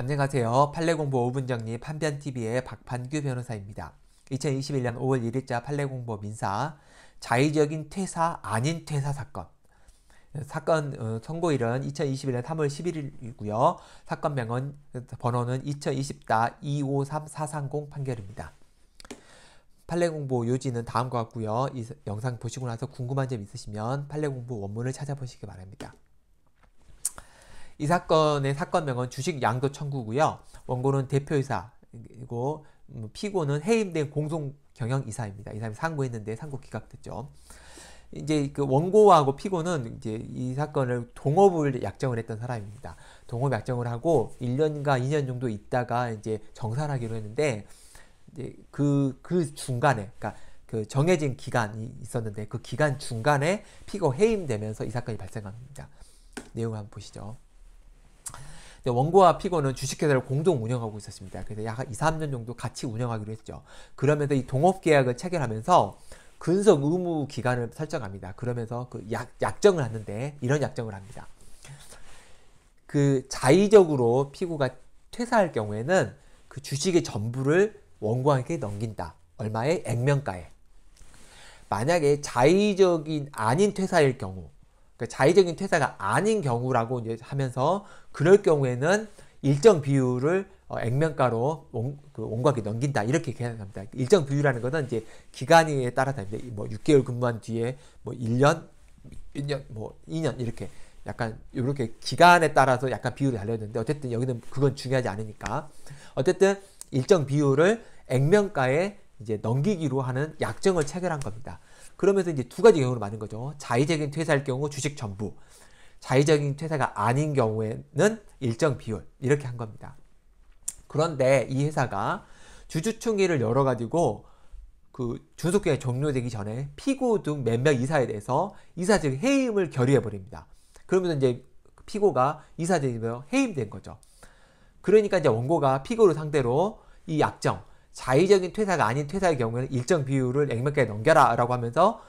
안녕하세요. 판례공보 5분 정리 판변TV의 박판규 변호사입니다. 2021년 5월 1일자 판례공보 민사 자의적인 퇴사 아닌 퇴사 사건 사건 어, 선고일은 2021년 3월 11일이고요. 사건 명은 번호는 2020-253430 판결입니다. 판례공보 요지는 다음과 같고요. 이 영상 보시고 나서 궁금한 점 있으시면 판례공보 원문을 찾아보시기 바랍니다. 이 사건의 사건명은 주식 양도 청구고요. 원고는 대표이사이고 음, 피고는 해임된 공동 경영 이사입니다. 이 사람이 상고했는데 상고 기각됐죠. 이제 그 원고하고 피고는 이제 이 사건을 동업을 약정을 했던 사람입니다. 동업 약정을 하고 1년과 2년 정도 있다가 이제 정산하기로 했는데 이제 그, 그 중간에, 그러니까 그 정해진 기간이 있었는데 그 기간 중간에 피고 해임되면서 이 사건이 발생합니다. 내용을 한번 보시죠. 원고와 피고는 주식회사를 공동 운영하고 있었습니다. 그래서 약 2, 3년 정도 같이 운영하기로 했죠. 그러면서 이 동업계약을 체결하면서 근속 의무 기간을 설정합니다. 그러면서 그 약, 약정을 하는데 이런 약정을 합니다. 그 자의적으로 피고가 퇴사할 경우에는 그 주식의 전부를 원고에게 넘긴다. 얼마의 액면가에. 만약에 자의적인 아닌 퇴사일 경우 그러니까 자의적인 퇴사가 아닌 경우라고 이제 하면서 그럴 경우에는 일정 비율을 어, 액면가로 원, 그 원고에게 넘긴다. 이렇게 계산합니다. 일정 비율이라는 것은 이제 기간에 따라 다른데 뭐 6개월 근무한 뒤에 뭐 1년, 1년, 뭐 2년 이렇게 약간 이렇게 기간에 따라서 약간 비율이 달려있는데 어쨌든 여기는 그건 중요하지 않으니까. 어쨌든 일정 비율을 액면가에 이제 넘기기로 하는 약정을 체결한 겁니다. 그러면서 이제 두 가지 경우로 많은 거죠. 자의적인 퇴사할 경우 주식 전부, 자의적인 퇴사가 아닌 경우에는 일정 비율 이렇게 한 겁니다. 그런데 이 회사가 주주총회를 열어가지고 그 준속기간이 종료되기 전에 피고 등 몇몇 이사에 대해서 이사직 해임을 결의해 버립니다. 그러면서 이제 피고가 이사직이며 해임된 거죠. 그러니까 이제 원고가 피고를 상대로 이 약정 자의적인 퇴사가 아닌 퇴사의 경우에는 일정 비율을 액면가에 넘겨라 라고 하면서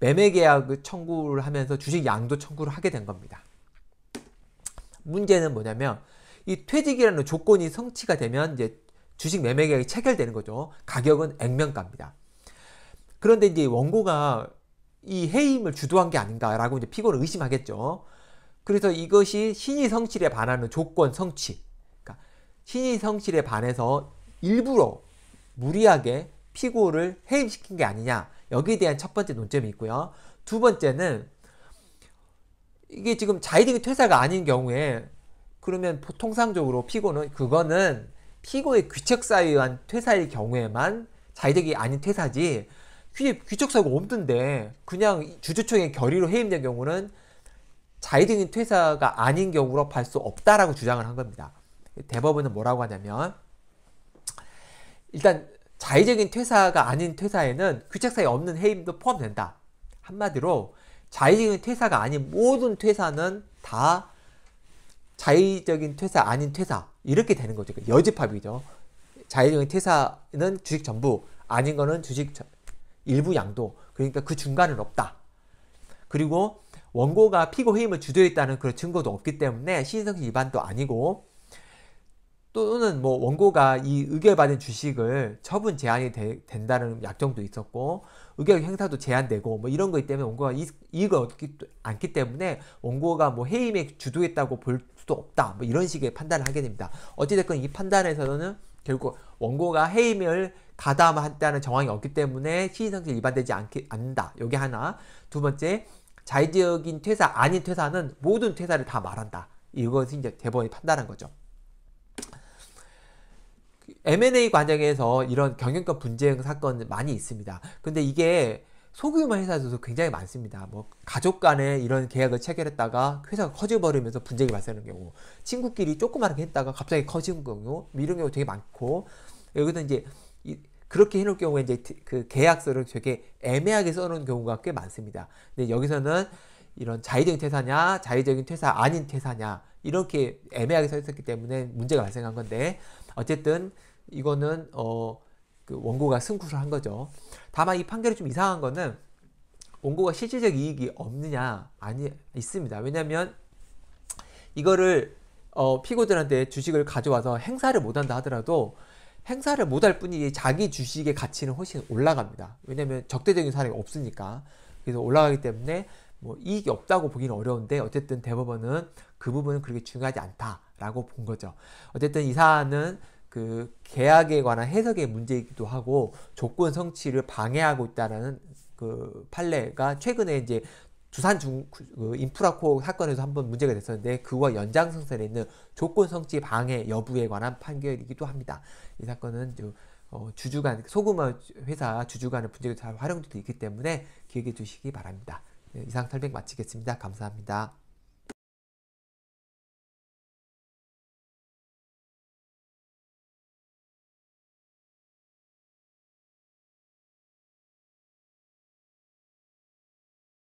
매매 계약 청구를 하면서 주식 양도 청구를 하게 된 겁니다. 문제는 뭐냐면 이 퇴직이라는 조건이 성취가 되면 이제 주식 매매 계약이 체결되는 거죠. 가격은 액면가입니다. 그런데 이제 원고가 이 해임을 주도한 게 아닌가라고 이제 피고는 의심하겠죠. 그래서 이것이 신의 성실에 반하는 조건 성취. 그러니까 신의 성실에 반해서 일부러 무리하게 피고를 해임시킨 게 아니냐. 여기에 대한 첫 번째 논점이 있고요. 두 번째는 이게 지금 자의적인 퇴사가 아닌 경우에 그러면 통상적으로 피고는 그거는 피고의 귀책사에 의한 퇴사일 경우에만 자의적이 아닌 퇴사지 귀, 귀책사가 없던데 그냥 주주총회 결의로 해임된 경우는 자의적인 퇴사가 아닌 경우로 볼 수 없다라고 주장을 한 겁니다. 대법원은 뭐라고 하냐면 일단 자의적인 퇴사가 아닌 퇴사에는 규칙사에 없는 해임도 포함된다. 한마디로 자의적인 퇴사가 아닌 모든 퇴사는 다 자의적인 퇴사 아닌 퇴사 이렇게 되는 거죠. 그 여집합이죠. 자의적인 퇴사는 주식 전부 아닌 거는 주식 일부 양도 그러니까 그 중간은 없다. 그리고 원고가 피고 해임을 주도했다는 그런 증거도 없기 때문에 신성시 위반도 아니고 또는 뭐 원고가 이 의결받은 주식을 처분 제한이 되, 된다는 약정도 있었고 의결 행사도 제한되고 뭐 이런 거기 때문에 원고가 이, 이익을 얻기 않기 때문에 원고가 뭐 해임에 주도했다고 볼 수도 없다 뭐 이런 식의 판단을 하게 됩니다. 어찌됐건 이 판단에서는 결국 원고가 해임을 가담했다는 정황이 없기 때문에 시인상식 위반되지 않기, 않는다. 여기 하나. 두 번째, 자의적인 퇴사 아닌 퇴사는 모든 퇴사를 다 말한다. 이것이 이제 대법원이 판단한 거죠. M&A 과정에서 이런 경영권 분쟁 사건 많이 있습니다. 근데 이게 소규모 회사들도 굉장히 많습니다. 뭐 가족 간에 이런 계약을 체결했다가 회사가 커져버리면서 분쟁이 발생하는 경우, 친구끼리 조그맣게 했다가 갑자기 커지는 경우, 뭐 이런 경우 되게 많고 여기서 이제 이, 그렇게 해놓을 경우에 이제 그 계약서를 되게 애매하게 써놓은 경우가 꽤 많습니다. 근데 여기서는 이런 자의적인 퇴사냐, 자의적인 퇴사 아닌 퇴사냐 이렇게 애매하게 써 있었기 때문에 문제가 발생한 건데 어쨌든 이거는 어, 그 원고가 승부를 한 거죠. 다만 이 판결이 좀 이상한 거는 원고가 실질적 이익이 없느냐 아니 있습니다. 왜냐하면 이거를 어, 피고들한테 주식을 가져와서 행사를 못한다 하더라도 행사를 못할 뿐이지 자기 주식의 가치는 훨씬 올라갑니다. 왜냐하면 적대적인 사례가 없으니까 그래서 올라가기 때문에 뭐 이익이 없다고 보기는 어려운데 어쨌든 대법원은 그 부분은 그렇게 중요하지 않다라고 본 거죠. 어쨌든 이 사안은 그 계약에 관한 해석의 문제이기도 하고 조건 성취를 방해하고 있다라는 그 판례가 최근에 이제 두산 중 그 인프라코 사건에서 한번 문제가 됐었는데 그와 연장선상에 있는 조건 성취 방해 여부에 관한 판결이기도 합니다. 이 사건은 어, 주주간 소규모 회사 주주간의 분쟁이 잘 활용도 있기 때문에 기억해 주시기 바랍니다. 네, 이상 설명 마치겠습니다. 감사합니다.